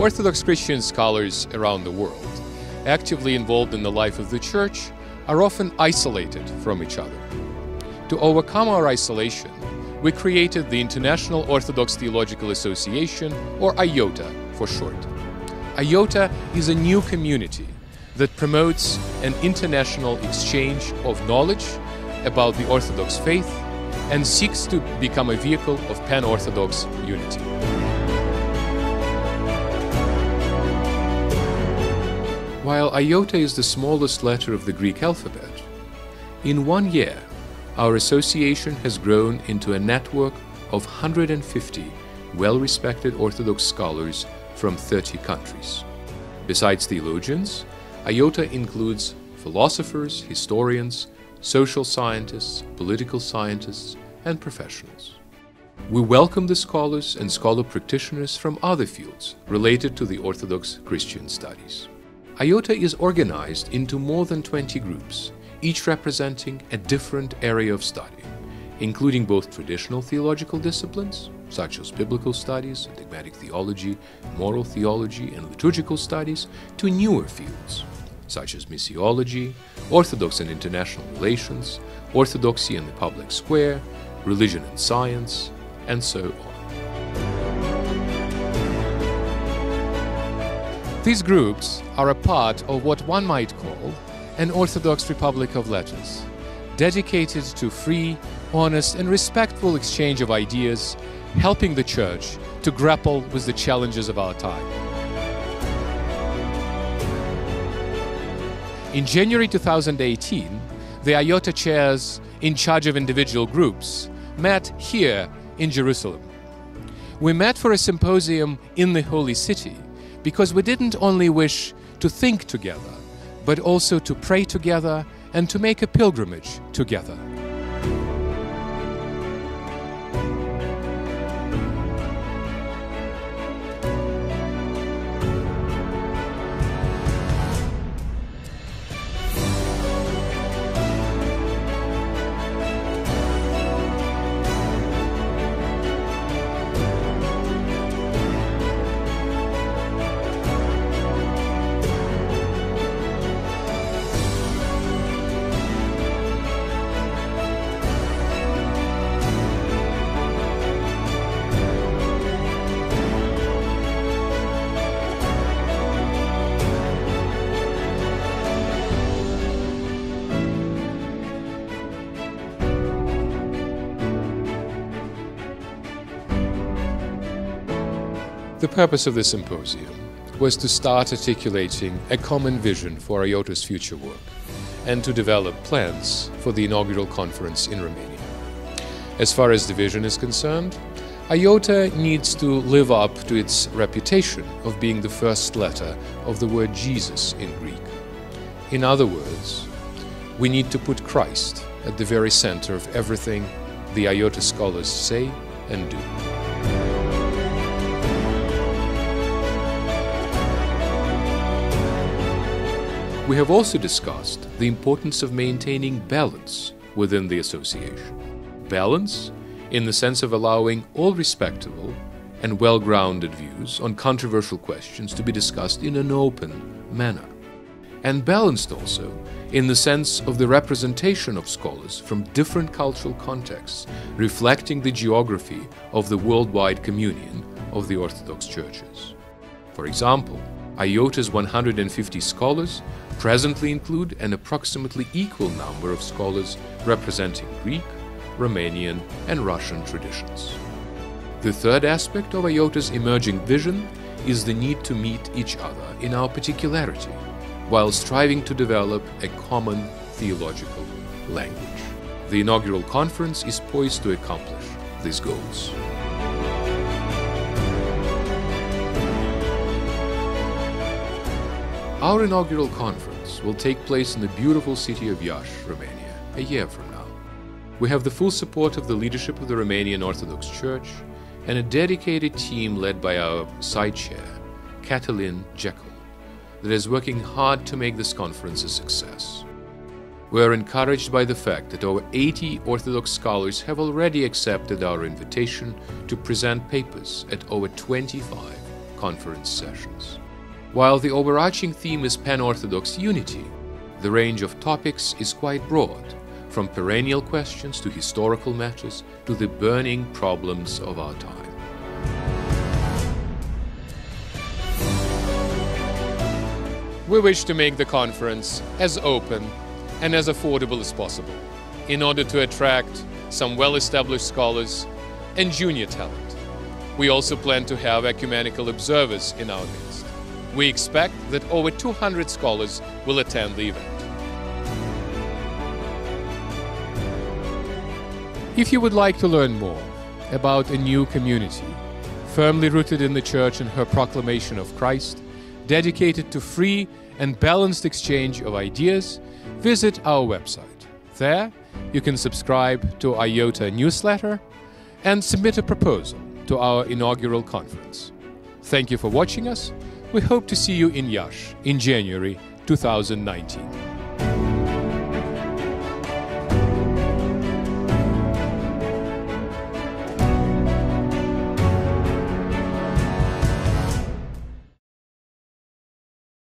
Orthodox Christian scholars around the world, actively involved in the life of the Church, are often isolated from each other. To overcome our isolation, we created the International Orthodox Theological Association, or IOTA for short. IOTA is a new community that promotes an international exchange of knowledge about the Orthodox faith and seeks to become a vehicle of pan Orthodox unity. While iota is the smallest letter of the Greek alphabet, in one year, our association has grown into a network of 150 well respected Orthodox scholars from 30 countries. Besides theologians, IOTA includes philosophers, historians, social scientists, political scientists, and professionals. We welcome the scholars and scholar practitioners from other fields related to the Orthodox Christian studies. IOTA is organized into more than 20 groups, each representing a different area of study, including both traditional theological disciplines, such as biblical studies, dogmatic theology, moral theology, and liturgical studies, to newer fields, such as missiology, Orthodox and international relations, Orthodoxy and the public square, religion and science, and so on. These groups are a part of what one might call an Orthodox Republic of Letters, dedicated to free, honest, and respectful exchange of ideas, helping the Church to grapple with the challenges of our time. In January 2018, the IOTA chairs in charge of individual groups met here in Jerusalem. We met for a symposium in the Holy City because we didn't only wish to think together, but also to pray together and to make a pilgrimage together. The purpose of the symposium was to start articulating a common vision for IOTA's future work and to develop plans for the inaugural conference in Romania. As far as the vision is concerned, IOTA needs to live up to its reputation of being the first letter of the word Jesus in Greek. In other words, we need to put Christ at the very center of everything the IOTA scholars say and do. We have also discussed the importance of maintaining balance within the association. Balance in the sense of allowing all respectable and well grounded views on controversial questions to be discussed in an open manner. And balanced also in the sense of the representation of scholars from different cultural contexts, reflecting the geography of the worldwide communion of the Orthodox churches. For example, IOTA's 150 scholars presently include an approximately equal number of scholars representing Greek, Romanian, and Russian traditions. The third aspect of IOTA's emerging vision is the need to meet each other in our particularity, while striving to develop a common theological language. The inaugural conference is poised to accomplish these goals. Our inaugural conference will take place in the beautiful city of Iași, Romania, a year from now. We have the full support of the leadership of the Romanian Orthodox Church and a dedicated team led by our side chair, Catalin Jekyll, that is working hard to make this conference a success. We are encouraged by the fact that over 80 Orthodox scholars have already accepted our invitation to present papers at over 25 conference sessions. While the overarching theme is Pan Orthodox unity, the range of topics is quite broad, from perennial questions to historical matters to the burning problems of our time. We wish to make the conference as open and as affordable as possible in order to attract some well established scholars and junior talent. We also plan to have ecumenical observers in our midst. We expect that over 200 scholars will attend the event. If you would like to learn more about a new community, firmly rooted in the Church and her proclamation of Christ, dedicated to free and balanced exchange of ideas, visit our website. There, you can subscribe to IOTA newsletter and submit a proposal to our inaugural conference. Thank you for watching us. We hope to see you in Iași in January 2019.